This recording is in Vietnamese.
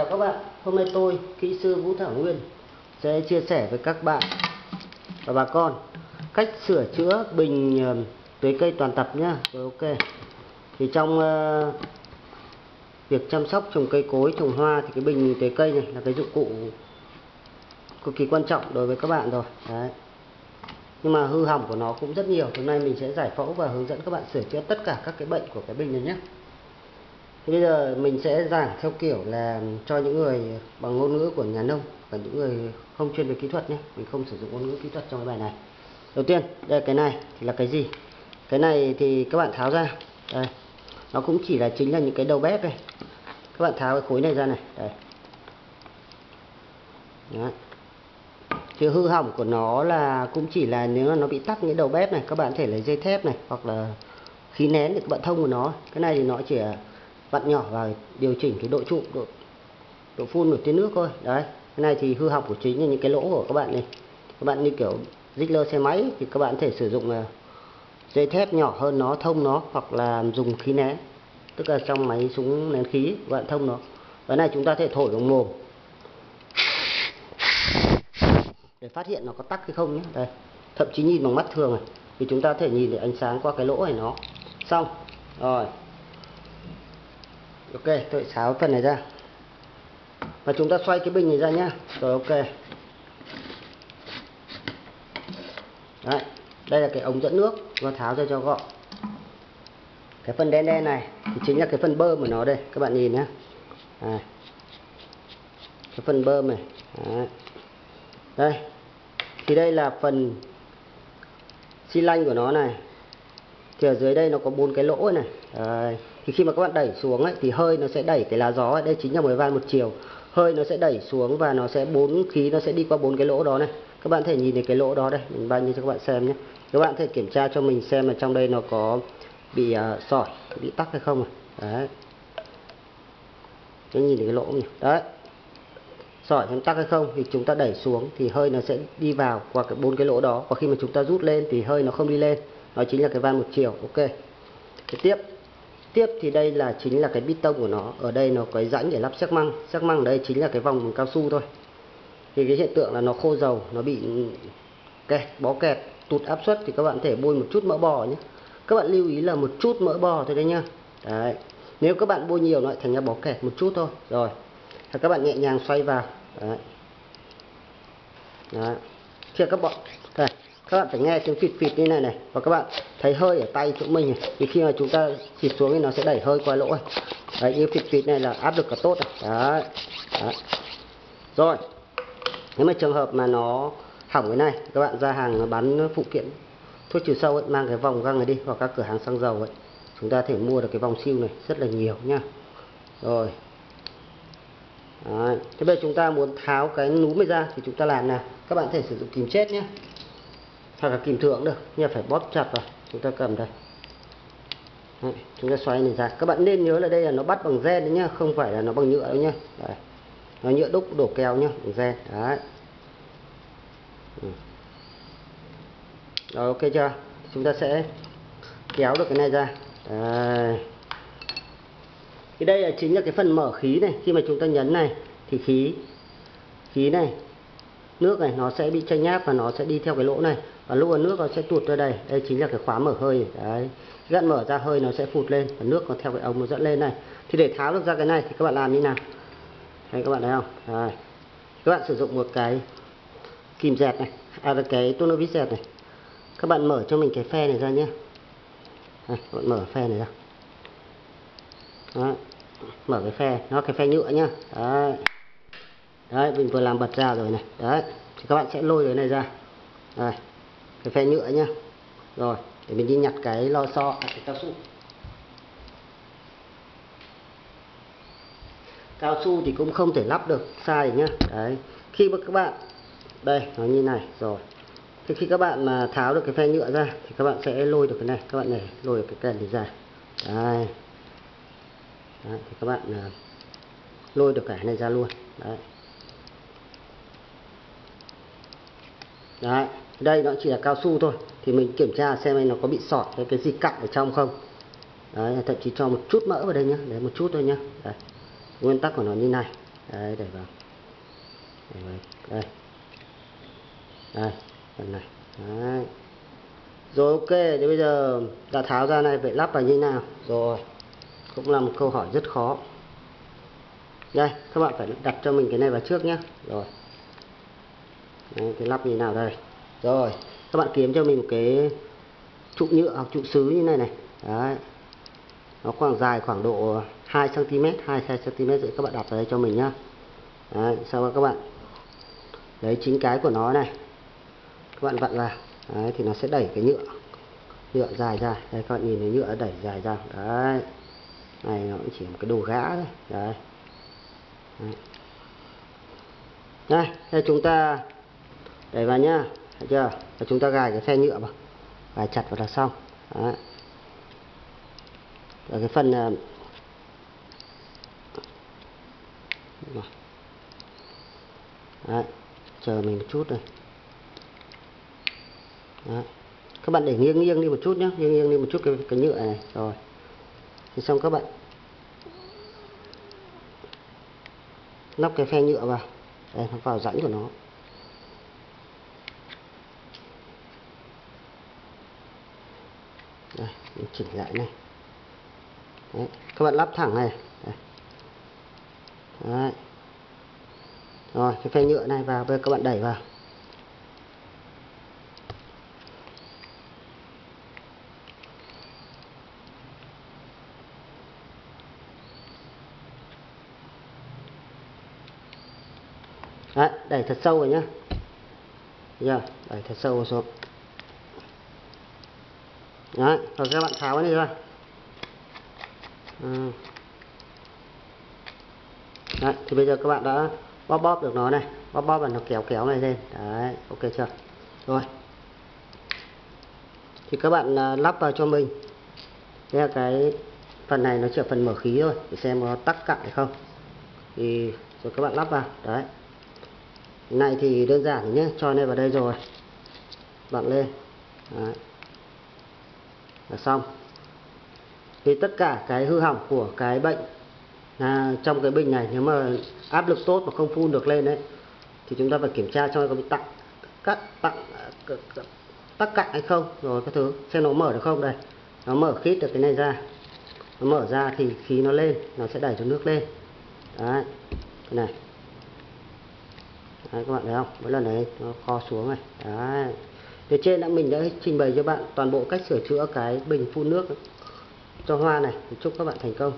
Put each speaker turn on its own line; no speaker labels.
Chào các bạn, hôm nay tôi, kỹ sư Vũ Thảo Nguyên sẽ chia sẻ với các bạn và bà con cách sửa chữa bình ờ, tưới cây toàn tập nhá. Rồi ok. Thì trong uh, việc chăm sóc trồng cây cối, trồng hoa thì cái bình tưới cây này là cái dụng cụ cực kỳ quan trọng đối với các bạn rồi. Đấy. Nhưng mà hư hỏng của nó cũng rất nhiều. Hôm nay mình sẽ giải phẫu và hướng dẫn các bạn sửa chữa tất cả các cái bệnh của cái bình này nhé. Thế bây giờ mình sẽ giảng theo kiểu là cho những người bằng ngôn ngữ của nhà nông và những người không chuyên về kỹ thuật nhé. Mình không sử dụng ngôn ngữ kỹ thuật trong cái bài này. Đầu tiên, đây cái này thì là cái gì? Cái này thì các bạn tháo ra. Đây. Nó cũng chỉ là chính là những cái đầu bếp này. Các bạn tháo cái khối này ra này. Đây. Đấy. Thì hư hỏng của nó là cũng chỉ là nếu nó bị tắc những đầu bếp này, các bạn có thể lấy dây thép này hoặc là khí nén để các bạn thông của nó. Cái này thì nó chỉ là vặn nhỏ và điều chỉnh cái độ trụ, độ độ phun của tiếng nước thôi. Đấy, cái này thì hư hỏng của chính là những cái lỗ của các bạn này. Các bạn như kiểu dích lơ xe máy thì các bạn có thể sử dụng à, dây thép nhỏ hơn nó, thông nó, hoặc là dùng khí nén. Tức là trong máy súng nén khí, các bạn thông nó. Cái này chúng ta có thể thổi bằng mồm để phát hiện nó có tắc hay không nhé. Đây, thậm chí nhìn bằng mắt thường này. Thì chúng ta có thể nhìn được ánh sáng qua cái lỗ này nó. Xong, rồi ok, tôi xáo phần này ra. Và chúng ta xoay cái bình này ra nhá. Rồi, ok. Đấy, đây là cái ống dẫn nước và tháo ra cho gọn. Cái phần đen đen này thì chính là cái phần bơm của nó đây, các bạn nhìn nhé à. cái phần bơm này, đấy. đây. Thì đây là phần xi lanh của nó này. Thì ở dưới đây nó có bốn cái lỗ này. Đấy thì khi mà các bạn đẩy xuống ấy, thì hơi nó sẽ đẩy cái lá gió ấy. đây chính là 10 van một chiều. Hơi nó sẽ đẩy xuống và nó sẽ bốn khí nó sẽ đi qua bốn cái lỗ đó này. Các bạn thể nhìn thấy cái lỗ đó đây mình bao nhiêu cho các bạn xem nhé. Các bạn thể kiểm tra cho mình xem là trong đây nó có bị uh, sỏi bị tắc hay không đấy. Cái nhìn thấy cái lỗ nhỉ? Đấy. Sỏi hay tắc hay không thì chúng ta đẩy xuống thì hơi nó sẽ đi vào qua cái bốn cái lỗ đó. Và khi mà chúng ta rút lên thì hơi nó không đi lên. Nó chính là cái van một chiều. Ok. Cái tiếp tiếp thì đây là chính là cái bít tông của nó. Ở đây nó có cái rãnh để lắp xếp măng. Xếp măng ở đây chính là cái vòng cao su thôi. Thì cái hiện tượng là nó khô dầu, nó bị kẹt, bó kẹt, tụt áp suất thì các bạn thể bôi một chút mỡ bò nhé. Các bạn lưu ý là một chút mỡ bò thôi đấy nhá. Đấy. Nếu các bạn bôi nhiều nó lại thành ra bó kẹt một chút thôi. Rồi. Thì các bạn nhẹ nhàng xoay vào. Đấy. Đấy. Thì các bạn các bạn phải nghe tiếng phịt phịt như này này và các bạn thấy hơi ở tay chỗ mình này. Thì khi mà chúng ta xịt xuống thì nó sẽ đẩy hơi qua lỗ này. Đấy như phịt phịt này là áp lực là tốt này. Đấy, đấy. rồi nếu mà trường hợp mà nó hỏng cái này các bạn ra hàng bán phụ kiện thuốc trừ sâu ấy, mang cái vòng găng này đi hoặc các cửa hàng xăng dầu ấy chúng ta thể mua được cái vòng siêu này rất là nhiều nha rồi. Đấy. thế bây giờ chúng ta muốn tháo cái núm này ra thì chúng ta làm nào? Các bạn có thể sử dụng kìm chết nhé hoặc là kìm thượng được nhưng phải bóp chặt vào. Chúng ta cầm đây. Đấy, chúng ta xoay này ra. Các bạn nên nhớ là đây là nó bắt bằng gen đấy nhá không phải là nó bằng nhựa đâu nhá. Đấy. nó nhựa đúc đổ keo nhá bằng gen. Đấy. Ừ. Rồi ok chưa? Chúng ta sẽ kéo được cái này ra. Đấy. thì đây là chính là cái phần mở khí này. Khi mà chúng ta nhấn này thì khí khí này nước này nó sẽ bị chanh áp và nó sẽ đi theo cái lỗ này và lúc nước nó sẽ tụt ra đây đây chính là cái khóa mở hơi. Đấy dẫn mở ra hơi nó sẽ phụt lên và nước nó theo cái ống nó dẫn lên này. Thì để tháo được ra cái này thì các bạn làm như nào? Đây các bạn thấy không? Đấy. các bạn sử dụng một cái kìm dẹt này à là cái tuner vít dẹt này. Các bạn mở cho mình cái phe này ra nhé. Đây, các bạn mở phe này ra. Đấy. mở cái phe nó cái phe nhựa nhá. Đấy. Đấy mình vừa làm bật ra rồi này. Đấy thì các bạn sẽ lôi cái này ra. Đây cái phe nhựa nhá. Rồi để mình đi nhặt cái lo xo à, cái cao su. Cao su thì cũng không thể lắp được sai nhá. Đấy khi mà các bạn đây nó như này rồi. Thì khi các bạn mà tháo được cái phe nhựa ra thì các bạn sẽ lôi được cái này các bạn này lôi được cái kèn này ra. Đây đấy, thì các bạn uh, lôi được cái này ra luôn. Đấy. Đấy đây nó chỉ là cao su thôi. Thì mình kiểm tra xem anh nó có bị sọt hay cái gì cặn ở trong không. Đấy thậm chí cho một chút mỡ vào đây nhá. Đấy một chút thôi nhá. Đấy. nguyên tắc của nó như này. Đấy để vào. Đẩy vào đây. Đây phần này. Đấy. Rồi ok. Thì bây giờ đã tháo ra này vậy lắp vào như nào? Rồi cũng là một câu hỏi rất khó. Đây các bạn phải đặt cho mình cái này vào trước nhé rồi. Đấy, cái lắp như nào đây? Rồi các bạn kiếm cho mình một cái trụ nhựa hoặc trụ sứ như này này. Đấy. Nó khoảng dài khoảng độ 2 cm 2 cm rồi các bạn đặt vào đây cho mình nhá. Đấy, sau đó các bạn lấy chính cái của nó này các bạn vặn vào đấy, thì nó sẽ đẩy cái nhựa nhựa dài ra. Đây các bạn nhìn thấy nhựa đẩy dài ra. Đấy. Này nó cũng chỉ một cái đồ gã thôi. Đấy, đấy. đây đây chúng ta đẩy vào nhá được chưa? Và chúng ta gài cái phe nhựa vào. Gài chặt vào là xong. Đấy. Và cái phần à, đấy. chờ mình một chút này. Đấy. các bạn để nghiêng nghiêng đi một chút nhé nghiêng nghiêng đi một chút cái, cái nhựa này rồi. Thì xong các bạn lắp cái phe nhựa vào. Đây nó vào rãnh của nó đây mình chỉnh lại này. Đấy, các bạn lắp thẳng này. Đấy. rồi cái phe nhựa này vào bây giờ các bạn đẩy vào. Đấy, đẩy thật sâu rồi nhá. Giờ đẩy thật sâu vào xuống. Đấy, rồi các bạn tháo cái này ra. Ừ. Đấy, thì bây giờ các bạn đã bóp bóp được nó này bóp bóp và nó kéo kéo này lên. Đấy ok chưa? Rồi. Thì các bạn à, lắp vào cho mình. Đây là cái phần này nó chỉ là phần mở khí thôi để xem nó tắc cạn hay không. Thì rồi các bạn lắp vào. Đấy. Này thì đơn giản nhé cho này vào đây rồi. Bạn lên. Đấy là xong. Thì tất cả cái hư hỏng của cái bệnh à, trong cái bình này nếu mà áp lực tốt mà không phun được lên đấy thì chúng ta phải kiểm tra cho có bị tặng cắt tặng tắc cạn hay không rồi các thứ xem nó mở được không. Đây nó mở khít được cái này ra. Nó mở ra thì khí nó lên nó sẽ đẩy cho nước lên. Đấy cái này. Đấy các bạn thấy không? Mỗi lần đấy nó kho xuống này. Đấy thì trên đã mình đã trình bày cho bạn toàn bộ cách sửa chữa cái bình phun nước cho hoa này. Chúc các bạn thành công.